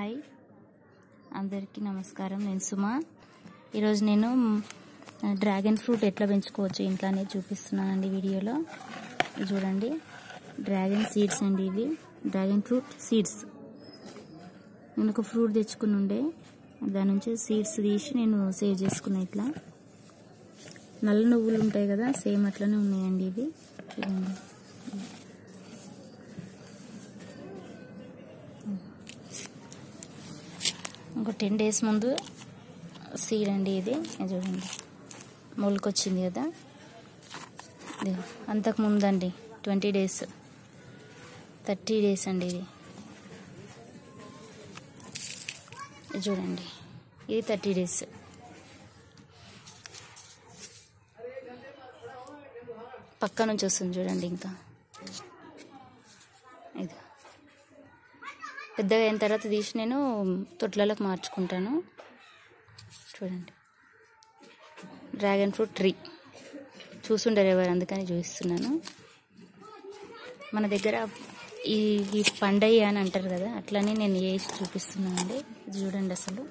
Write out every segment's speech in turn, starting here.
Hi. అందరికీ నమస్కారం. నేను సుమా. ఈరోజు నేను డ్రాగన్ ఫ్రూట్ ఎట్లా పెంచుకోవచ్చు ఇంట్లో అనేది చూపిస్తున్నానండి వీడియోలో. చూడండి. డ్రాగన్ సీడ్స్ అండి ఇవి. Dragon fruit seeds. నేను ఒక ఫ్రూట్ తెచ్చుకుని ఉండే. దాని నుంచి సీడ్స్ తీసి నేను సేవ్ చేసుకున్నా ఇట్లా. నల్ల నువ్వులు ఉంటాయి కదా సేమ్ అట్లనే ఉన్నాయండి ఇవి. చూడండి. ఇంకో టెన్ డేస్ ముందు సీడ్ అండి ఇది. చూడండి. మొలకొచ్చింది కదా. అంతకు ముందండి. Twenty days. థర్టీ డేస్ అండి ఇది చూడండి. ఇది థర్టీ డేస్. పక్క నుంచి వస్తుంది చూడండి ఇంకా. పెద్దగా అయిన తర్వాత తీసి నేను తొట్లలోకి మార్చుకుంటాను. చూడండి. Dragon fruit tree. చూసుండరు ఎవరు అందుకని చూపిస్తున్నాను. మన దగ్గర ఈ ఈ పండయ్య అని అంటారు కదా అట్లనే నేను వేసి చూపిస్తున్నానండి. ఇది చూడండి అసలు.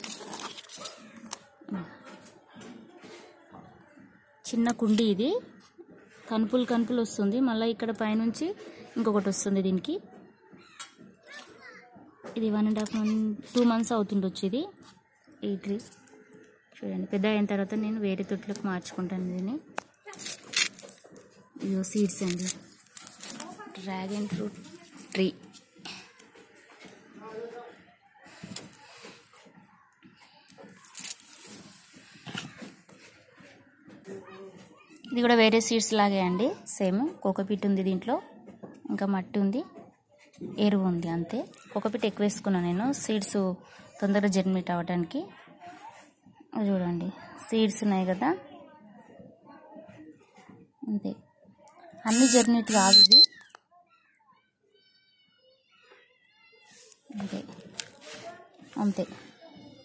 చిన్న కుండి ఇది. కనుపులు కనుపులు వస్తుంది. మళ్ళీ ఇక్కడ పైనుంచి ఇంకొకటి వస్తుంది దీనికి. ఇది one and half month two months అవుతుండొచ్చు ఇది. ఈ ట్రీ చూడండి పెద్ద అయిన తర్వాత నేను వేరే తొట్లకు మార్చుకుంటాను దీన్ని. ఇదో సీడ్స్ అండి. డ్రాగన్ ఫ్రూట్ ట్రీ ఇది కూడా వేరే సీడ్స్ లాగే అండి సేమ్ కోకోపీట్ ఉంది దీంట్లో ఇంకా మట్టి ఉంది ఎరువు ఉంది అంతే. ఒక కోకోపీట్ ఎక్కువ వేసుకున్నాను నేను. సీడ్స్ తొందరగా జర్మిట్ అవ్వడానికి చూడండి. సీడ్స్ ఉన్నాయి కదా. అంతే. అన్ని జర్మిట్ కాదు ఇది. అంతే. అంతే.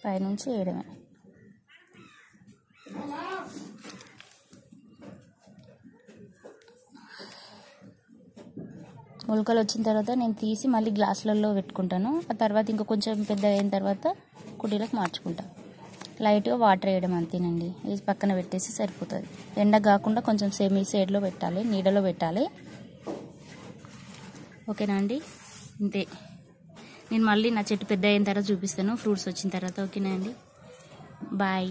పైనుంచి వేయడమే. మొలకలు వచ్చిన తర్వాత నేను తీసి మళ్ళీ గ్లాసులలో పెట్టుకుంటాను. ఆ తర్వాత ఇంకా కొంచెం పెద్ద అయిన తర్వాత కుటీలకు మార్చుకుంటాను లైట్గా వాటర్ వేయడం అంతేనండి. ఇది పక్కన పెట్టేసి సరిపోతుంది. ఎండ కాకుండా కొంచెం సెమీ సైడ్లో పెట్టాలి నీడలో పెట్టాలి. ఓకేనా అండి? ఇంతే. నేను మళ్ళీ నా చెట్టు పెద్ద అయిన తర్వాత చూపిస్తాను. ఫ్రూట్స్ వచ్చిన తర్వాత. ఓకేనా అండి? బాయ్.